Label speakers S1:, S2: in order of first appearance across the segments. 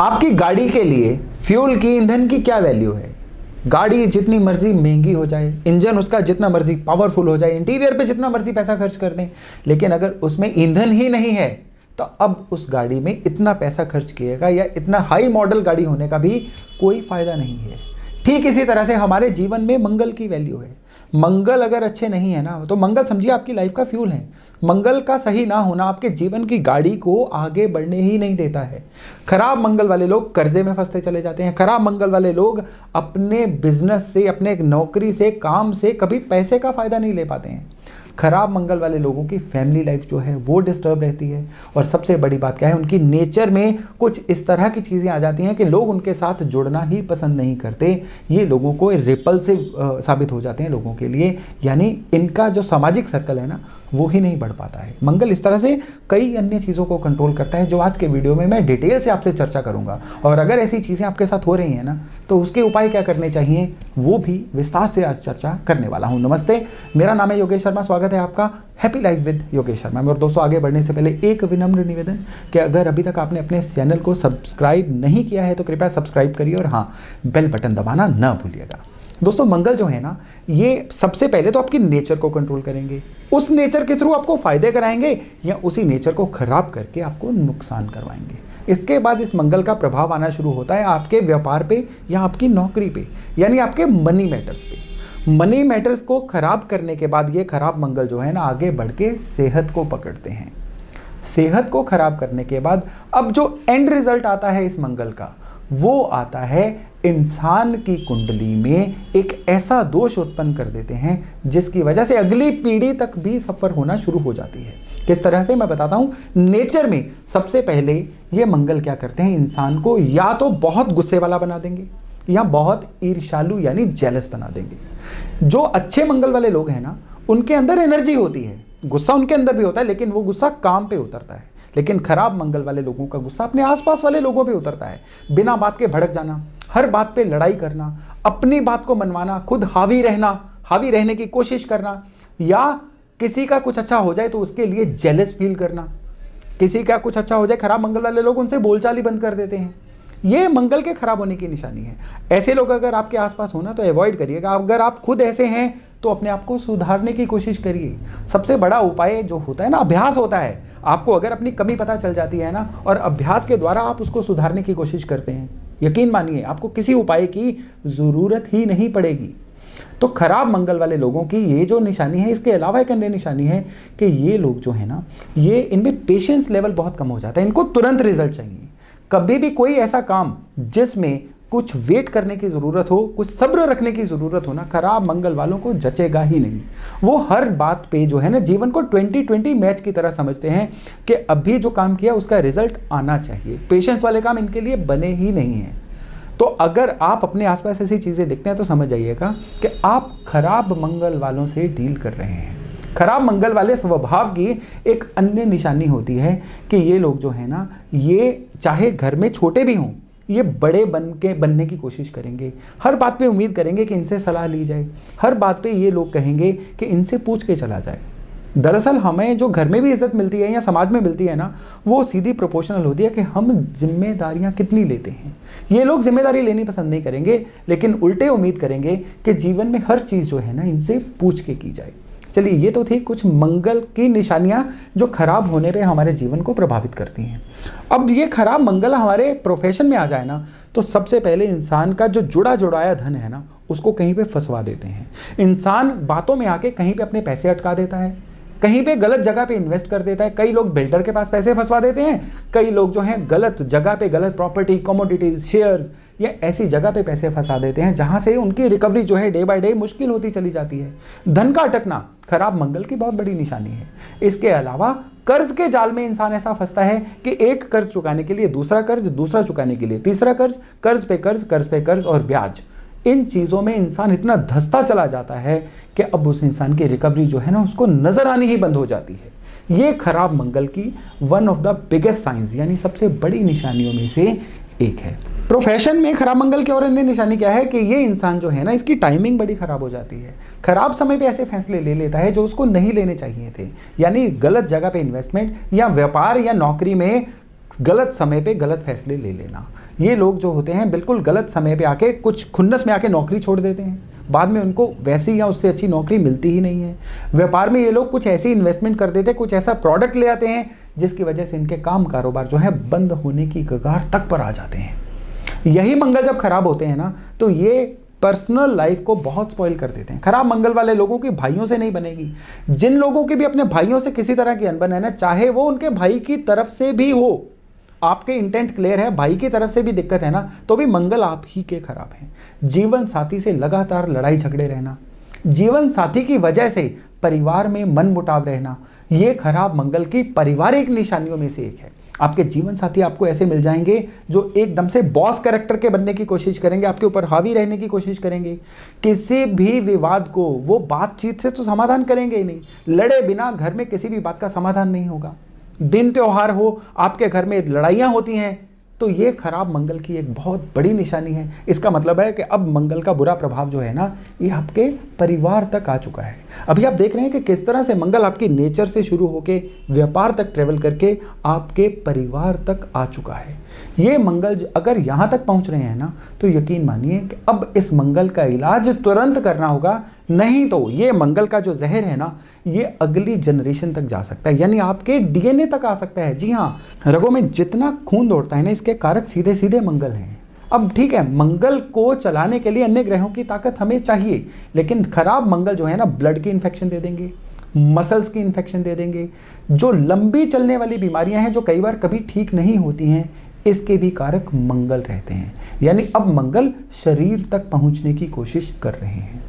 S1: आपकी गाड़ी के लिए फ्यूल की ईंधन की क्या वैल्यू है? गाड़ी जितनी मर्ज़ी महँगी हो जाए, इंजन उसका जितना मर्ज़ी पावरफुल हो जाए इंटीरियर पे जितना मर्ज़ी पैसा खर्च कर दें, लेकिन अगर उसमें ईंधन ही नहीं है तो अब उस गाड़ी में इतना पैसा खर्च किएगा या इतना हाई मॉडल गाड़ी होने का भी कोई फ़ायदा नहीं है। ठीक इसी तरह से हमारे जीवन में मंगल की वैल्यू है। मंगल अगर अच्छे नहीं है ना तो मंगल समझिए आपकी लाइफ का फ्यूल है। मंगल का सही ना होना आपके जीवन की गाड़ी को आगे बढ़ने ही नहीं देता है। खराब मंगल वाले लोग कर्जे में फंसते चले जाते हैं। खराब मंगल वाले लोग अपने बिज़नेस से, अपने नौकरी से, काम से कभी पैसे का फ़ायदा नहीं ले पाते हैं। खराब मंगल वाले लोगों की फैमिली लाइफ जो है वो डिस्टर्ब रहती है। और सबसे बड़ी बात क्या है? उनकी नेचर में कुछ इस तरह की चीज़ें आ जाती हैं कि लोग उनके साथ जुड़ना ही पसंद नहीं करते। ये लोगों को रिपल से साबित हो जाते हैं लोगों के लिए। यानी इनका जो सामाजिक सर्कल है ना वो ही नहीं बढ़ पाता है। मंगल इस तरह से कई अन्य चीज़ों को कंट्रोल करता है, जो आज के वीडियो में मैं डिटेल से आपसे चर्चा करूँगा। और अगर ऐसी चीज़ें आपके साथ हो रही हैं ना तो उसके उपाय क्या करने चाहिए, वो भी विस्तार से आज चर्चा करने वाला हूँ। नमस्ते, मेरा नाम है योगेश शर्मा, स्वागत है आपका happy life with Yogesh Sharma. और दोस्तों, आगे बढ़ने से पहले एक विनम्र निवेदन कि अगर अभी तक आपने अपने चैनल को सब्सक्राइब नहीं किया है तो कृपया सब्सक्राइब करिए और हाँ बेल बटन दबाना न भूलिएगा। दोस्तों, मंगल जो है ना, ये सबसे पहले तो आपकी नेचर को कंट्रोल करेंगे। उस नेचर के थ्रू आपको फ़ायदे कराएँगे या उसी नेचर को खराब करके आपको नुकसान करवाएँगे। इसके बाद इस मंगल का प्रभाव आना शुरू होता है आपके व्यापार पे या आपकी नौकरी पे, यानी आपके मनी मैटर्स पे। मनी मैटर्स को खराब करने के बाद ये खराब मंगल जो है ना, आगे बढ़ के सेहत को पकड़ते हैं। सेहत को खराब करने के बाद अब जो एंड रिज़ल्ट आता है इस मंगल का वो आता है, इंसान की कुंडली में एक ऐसा दोष उत्पन्न कर देते हैं, जिसकी वजह से अगली पीढ़ी तक भी सफ़र होना शुरू हो जाती है। किस तरह से मैं बताता हूँ? नेचर में सबसे पहले ये मंगल क्या करते हैं? इंसान को या तो बहुत गुस्से वाला बना देंगे, या बहुत ईर्षालु यानी जेलस बना देंगे। जो अच्छे मंगल वाले लोग हैं ना, उनके अंदर एनर्जी होती है। गुस्सा उनके अंदर भी होता है, लेकिन वो गुस्सा काम पे उतरता है। लेकिन खराब मंगल वाले लोगों का गुस्सा अपने आसपास वाले लोगों पे उतरता है। बिना बात के भड़क जाना, हर बात पे लड़ाई करना, अपनी बात को मनवाना, खुद हावी रहना, हावी रहने की कोशिश करना, या किसी का कुछ अच्छा हो जाए तो उसके लिए जेलस फील करना। किसी का कुछ अच्छा हो जाए, खराब मंगल वाले लोग उनसे बोलचाल ही बंद कर देते हैं। ये मंगल के खराब होने की निशानी है। ऐसे लोग अगर आपके आसपास होना तो अवॉइड करिएगा। अगर आप खुद ऐसे हैं तो अपने आप को सुधारने की कोशिश करिए। सबसे बड़ा उपाय जो होता है ना, अभ्यास होता है। आपको अगर अपनी कमी पता चल जाती है ना, और अभ्यास के द्वारा आप उसको सुधारने की कोशिश करते हैं। यकीन मानिए, आपको किसी उपाय की ज़रूरत ही नहीं पड़ेगी। तो खराब मंगल वाले लोगों की ये जो निशानी है, इसके अलावा एक अन्य निशानी है कि ये लोग जो है ना, ये इनमें पेशेंस लेवल बहुत कम हो जाता है। इनको तुरंत रिज़ल्ट चाहिए। कभी भी कोई ऐसा काम जिसमें कुछ वेट करने की ज़रूरत हो, कुछ सब्र रखने की ज़रूरत हो ना, खराब मंगल वालों को जचेगा ही नहीं। वो हर बात पे जो है ना, जीवन को 2020 मैच की तरह समझते हैं कि अभी जो काम किया, उसका रिज़ल्ट आना चाहिए। पेशेंस वाले काम इनके लिए बने ही नहीं हैं। तो अगर आप अपने आसपास ऐसी चीज़ें देखते हैं तो समझ जाइएगा कि आप खराब मंगल वालों से डील कर रहे हैं। खराब मंगल वाले स्वभाव की एक अन्य निशानी होती है कि ये लोग जो है ना, ये चाहे घर में छोटे भी हों ये बड़े बन के, बनने की कोशिश करेंगे। हर बात पे उम्मीद करेंगे कि इनसे सलाह ली जाए। हर बात पे ये लोग कहेंगे कि इनसे पूछ के चला जाए। दरअसल हमें जो घर में भी इज़्ज़त मिलती है या समाज में मिलती है ना, वो सीधी प्रोपोर्शनल होती है कि हम जिम्मेदारियाँ कितनी लेते हैं। ये लोग ज़िम्मेदारी लेनी पसंद नहीं करेंगे, लेकिन उल्टे उम्मीद करेंगे कि जीवन में हर चीज़ जो है ना, इनसे पूछ के की जाए। चलिए, ये तो थी कुछ मंगल की निशानियाँ जो खराब होने पे हमारे जीवन को प्रभावित करती हैं। अब ये खराब मंगल हमारे प्रोफेशन में आ जाए ना तो सबसे पहले इंसान का जो जुड़ा जुड़ाया धन है ना, उसको कहीं पे फंसवा देते हैं। इंसान बातों में आके कहीं पे अपने पैसे अटका देता है, कहीं पे गलत जगह पे इन्वेस्ट कर देता है। कई लोग बिल्डर के पास पैसे फंसवा देते हैं, कई लोग जो हैं गलत जगह पे गलत प्रॉपर्टी कमोडिटीज शेयर्स या ऐसी जगह पे पैसे फंसा देते हैं जहाँ से उनकी रिकवरी जो है डे बाय डे मुश्किल होती चली जाती है। धन का अटकना, खराब मंगल की बहुत बड़ी निशानी है। इसके अलावा, कर्ज के जाल में इंसान ऐसा फंसता है कि एक कर्ज चुकाने के लिए दूसरा कर्ज, दूसरा चुकाने के लिए तीसरा कर्ज कर्ज पे कर्ज कर्ज पे कर्ज और ब्याज। इन चीज़ों में इंसान इतना धसता चला जाता है कि अब उस इंसान की रिकवरी जो है ना, उसको नज़र आनी ही बंद हो जाती है। ये खराब मंगल की one of the biggest science यानी सबसे बड़ी निशानियों में से एक है। प्रोफेशन में खराब मंगल की और अन्य निशानी क्या है कि ये इंसान जो है ना, इसकी टाइमिंग बड़ी खराब हो जाती है। खराब समय पे ऐसे फैसले ले लेता है जो उसको नहीं लेने चाहिए थे। यानी गलत जगह पे इन्वेस्टमेंट या व्यापार या नौकरी में गलत समय पे गलत फैसले ले लेना। ये लोग जो होते हैं, बिल्कुल गलत समय पे आके कुछ खुन्नस में आके नौकरी छोड़ देते हैं। बाद में उनको वैसी या उससे अच्छी नौकरी मिलती ही नहीं है। व्यापार में ये लोग कुछ ऐसी इन्वेस्टमेंट कर देते, कुछ ऐसा प्रोडक्ट ले आते हैं, जिसकी वजह से इनके काम कारोबार जो है बंद होने की कगार तक पर आ जाते हैं। यही मंगल जब खराब होते हैं ना तो ये पर्सनल लाइफ को बहुत स्पॉइल कर देते हैं। खराब मंगल वाले लोगों की भाइयों से नहीं बनेगी। जिन लोगों की भी अपने भाइयों से किसी तरह की अनबन है ना, चाहे वो उनके भाई की तरफ़ से भी हो, आपके इंटेंट क्लियर है, भाई की तरफ़ से भी दिक्कत है ना तो भी मंगल आप ही के खराब हैं। जीवन साथी से लगातार लड़ाई झगड़े रहना, जीवन साथी की वजह से परिवार में मन मुटाव रहना, ये खराब मंगल की पारिवारिक निशानियों में से एक है। आपके जीवन साथी आपको ऐसे मिल जाएँगे जो एकदम से बॉस करेक्टर के बनने की कोशिश करेंगे, आपके ऊपर हावी रहने की कोशिश करेंगे। किसी भी विवाद को, वो बातचीत से तो समाधान करेंगे ही नहीं। लड़े बिना घर में किसी भी बात का समाधान नहीं होगा। दिन त्यौहार हो, आपके घर में लड़ाइयाँ होती हैं तो ये खराब मंगल की एक बहुत बड़ी निशानी है। इसका मतलब है कि अब मंगल का बुरा प्रभाव जो है ना, ये आपके परिवार तक आ चुका है। अभी आप देख रहे हैं कि किस तरह से मंगल आपकी नेचर से शुरू होकर व्यापार तक ट्रेवल करके आपके परिवार तक आ चुका है। ये मंगल अगर यहाँ तक पहुँच रहे हैं ना तो यकीन मानिए कि अब इस मंगल का इलाज तुरंत करना होगा नहीं तो ये मंगल का जो जहर है ना, ये अगली जनरेशन तक जा सकता है। यानी आपके डीएनए तक आ सकता है। जी हाँ रगों में जितना खून दौड़ता है ना, इसके कारक सीधे सीधे मंगल हैं। अब ठीक है, मंगल को चलाने के लिए अन्य ग्रहों की ताकत हमें चाहिए, लेकिन खराब मंगल जो है ना ब्लड की इन्फेक्शन दे देंगे मसल्स की इन्फेक्शन दे देंगे। जो लंबी चलने वाली बीमारियाँ हैं, जो कई बार कभी ठीक नहीं होती हैं, इसके भी कारक मंगल रहते हैं। यानी अब मंगल शरीर तक पहुँचने की कोशिश कर रहे हैं।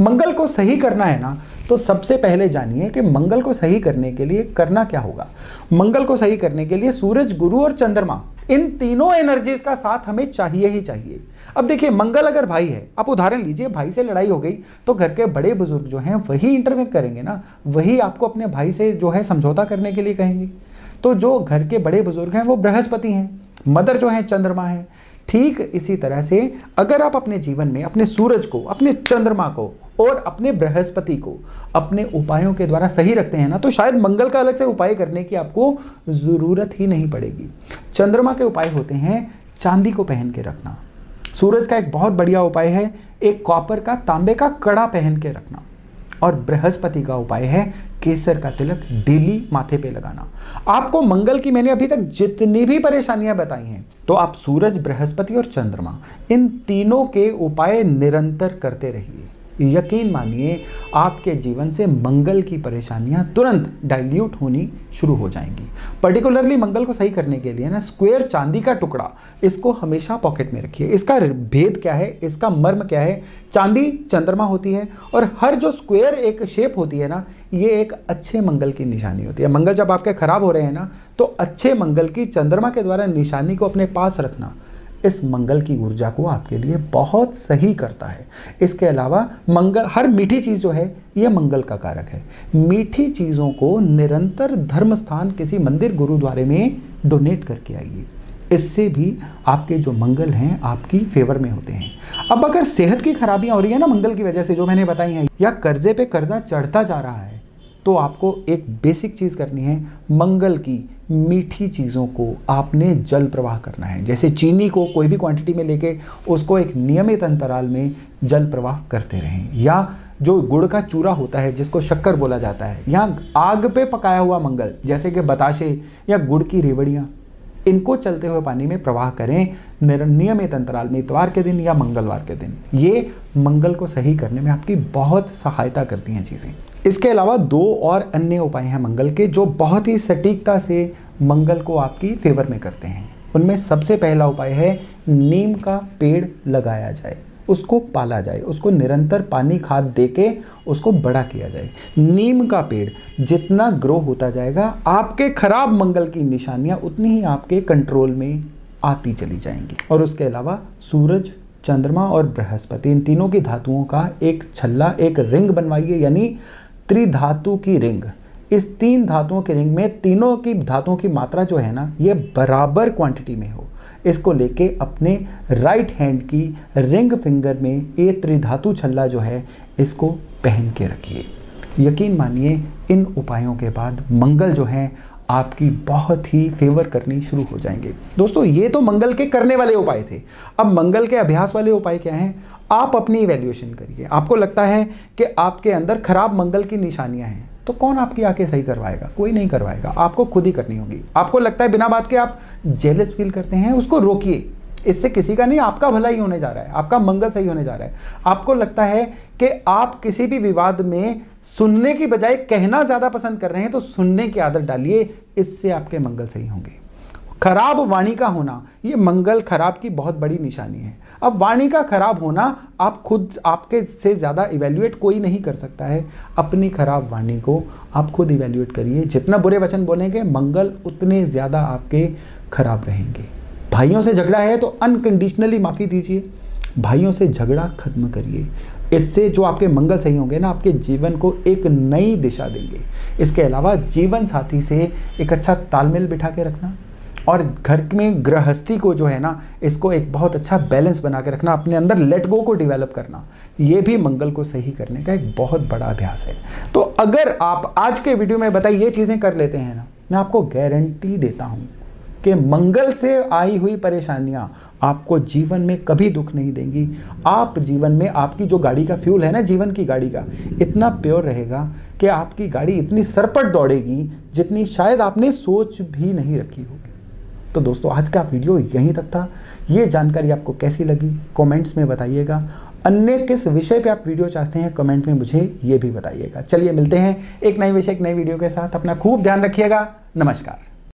S1: मंगल को सही करना है ना तो सबसे पहले जानिए कि मंगल को सही करने के लिए करना क्या होगा। मंगल को सही करने के लिए सूरज, गुरु और चंद्रमा, इन तीनों एनर्जीज का साथ हमें चाहिए ही चाहिए। अब देखिए, मंगल अगर भाई है, आप उदाहरण लीजिए, भाई से लड़ाई हो गई तो घर के बड़े बुज़ुर्ग जो हैं, वही इंटरव्यू करेंगे ना, वही आपको अपने भाई से जो है समझौता करने के लिए कहेंगे। तो जो घर के बड़े बुज़ुर्ग हैं, वो बृहस्पति हैं, मदर जो है, चंद्रमा है ठीक इसी तरह से अगर आप अपने जीवन में, अपने सूरज को, अपने चंद्रमा को और अपने बृहस्पति को अपने उपायों के द्वारा सही रखते हैं ना तो शायद मंगल का अलग से उपाय करने की आपको ज़रूरत ही नहीं पड़ेगी। चंद्रमा के उपाय होते हैं चांदी को पहन के रखना। सूरज का एक बहुत बढ़िया उपाय है, एक कॉपर का तांबे का कड़ा पहन के रखना। और बृहस्पति का उपाय है केसर का तिलक डेली माथे पे लगाना। आपको मंगल की मैंने अभी तक जितनी भी परेशानियाँ बताई हैं तो आप सूरज, बृहस्पति और चंद्रमा, इन तीनों के उपाय निरंतर करते रहिए। यकीन मानिए, आपके जीवन से मंगल की परेशानियाँ तुरंत डाइल्यूट होनी शुरू हो जाएँगी। पर्टिकुलरली मंगल को सही करने के लिए ना स्क्वायर चांदी का टुकड़ा, इसको हमेशा पॉकेट में रखिए। इसका भेद क्या है? इसका मर्म क्या है? चांदी चंद्रमा होती है और हर जो स्क्वायर एक शेप होती है ना, ये एक अच्छे मंगल की निशानी होती है। मंगल जब आपके खराब हो रहे हैं ना तो अच्छे मंगल की चंद्रमा के द्वारा निशानी को अपने पास रखना इस मंगल की ऊर्जा को आपके लिए बहुत सही करता है। इसके अलावा मंगल, हर मीठी चीज़ जो है यह मंगल का कारक है। मीठी चीज़ों को निरंतर धर्म स्थान किसी मंदिर, गुरुद्वारे में डोनेट करके आइए। इससे भी आपके जो मंगल हैं, आपकी फेवर में होते हैं। अब अगर सेहत की खराबियाँ हो रही है ना मंगल की वजह से, जो मैंने बताई हैं, या कर्जे पे कर्जा चढ़ता जा रहा है तो आपको एक बेसिक चीज़ करनी है, मंगल की मीठी चीज़ों को आपने जल प्रवाह करना है। जैसे चीनी को कोई भी क्वांटिटी में लेके उसको एक नियमित अंतराल में जल प्रवाह करते रहें। या जो गुड़ का चूरा होता है, जिसको शक्कर बोला जाता है, या आग पे पकाया हुआ मंगल, जैसे कि बताशे या गुड़ की रेवड़ियाँ, इनको चलते हुए पानी में प्रवाह करें नियमित अंतराल में, इतवार के दिन या मंगलवार के दिन। ये मंगल को सही करने में आपकी बहुत सहायता करती हैं चीज़ें। इसके अलावा दो और अन्य उपाय हैं मंगल के, जो बहुत ही सटीकता से मंगल को आपकी फेवर में करते हैं। उनमें सबसे पहला उपाय है, नीम का पेड़ लगाया जाए, उसको पाला जाए, उसको निरंतर पानी खाद दे के उसको बड़ा किया जाए। नीम का पेड़ जितना ग्रो होता जाएगा, आपके खराब मंगल की निशानियाँ उतनी ही आपके कंट्रोल में आती चली जाएँगी। और उसके अलावा सूरज, चंद्रमा और बृहस्पति, इन तीनों की धातुओं का एक छल्ला, एक रिंग बनवाइए, यानी त्रिधातु की रिंग। इस तीन धातुओं के रिंग में तीनों की धातुओं की मात्रा जो है ना, ये बराबर क्वांटिटी में हो। इसको लेके अपने राइट हैंड की रिंग फिंगर में ये त्रिधातु छल्ला जो है, इसको पहन के रखिए। यकीन मानिए, इन उपायों के बाद मंगल जो है, आपकी बहुत ही फेवर करनी शुरू हो जाएँगे। दोस्तों, ये तो मंगल के करने वाले उपाय थे। अब मंगल के अभ्यास वाले उपाय क्या हैं? आप अपनी इवेल्युएशन करिए। आपको लगता है कि आपके अंदर खराब मंगल की निशानियाँ हैं। तो कौन आपकी आके सही करवाएगा? कोई नहीं करवाएगा। आपको खुद ही करनी होगी। आपको लगता है बिना बात के आप जेलस फील करते हैं, उसको रोकिए। इससे किसी का नहीं, आपका भला ही होने जा रहा है। आपका मंगल सही होने जा रहा है। आपको लगता है कि आप किसी भी विवाद में सुनने की बजाय कहना ज़्यादा पसंद कर रहे हैं तो सुनने की आदत डालिए। इससे आपके मंगल सही होंगे। खराब वाणी का होना, ये मंगल खराब की बहुत बड़ी निशानी है। अब वाणी का खराब होना आप खुद, आपके से ज़्यादा इवेल्युएट कोई नहीं कर सकता है। अपनी खराब वाणी को आप खुद इवेल्युएट करिए। जितना बुरे वचन बोलेंगे, मंगल उतने ज़्यादा आपके खराब रहेंगे। भाइयों से झगड़ा है तो अनकंडीशनली माफ़ी दीजिए। भाइयों से झगड़ा खत्म करिए। इससे जो आपके मंगल सही होंगे ना, आपके जीवन को एक नई दिशा देंगे। इसके अलावा जीवन साथी से एक अच्छा तालमेल बिठा के रखना। और घर में गृहस्थी को जो है ना, इसको एक बहुत अच्छा बैलेंस बना के रखना, अपने अंदर लेट गो को डेवलप करना, ये भी मंगल को सही करने का एक बहुत बड़ा अभ्यास है। तो अगर आप आज के वीडियो में बताइए, ये चीज़ें कर लेते हैं ना, मैं आपको गारंटी देता हूँ कि मंगल से आई हुई परेशानियाँ आपको जीवन में कभी दुख नहीं देंगी। आप जीवन में आपकी जो गाड़ी का फ्यूल है ना, जीवन की गाड़ी का, इतना प्योर रहेगा कि आपकी गाड़ी इतनी सरपट दौड़ेगी जितनी शायद आपने सोच भी नहीं रखी होगी। तो दोस्तों, आज का वीडियो यहीं तक था। ये जानकारी आपको कैसी लगी, कमेंट्स में बताइएगा। अन्य किस विषय पे आप वीडियो चाहते हैं, कमेंट में मुझे ये भी बताइएगा। चलिए मिलते हैं एक नए विषय, एक नई वीडियो के साथ। अपना खूब ध्यान रखिएगा। नमस्कार।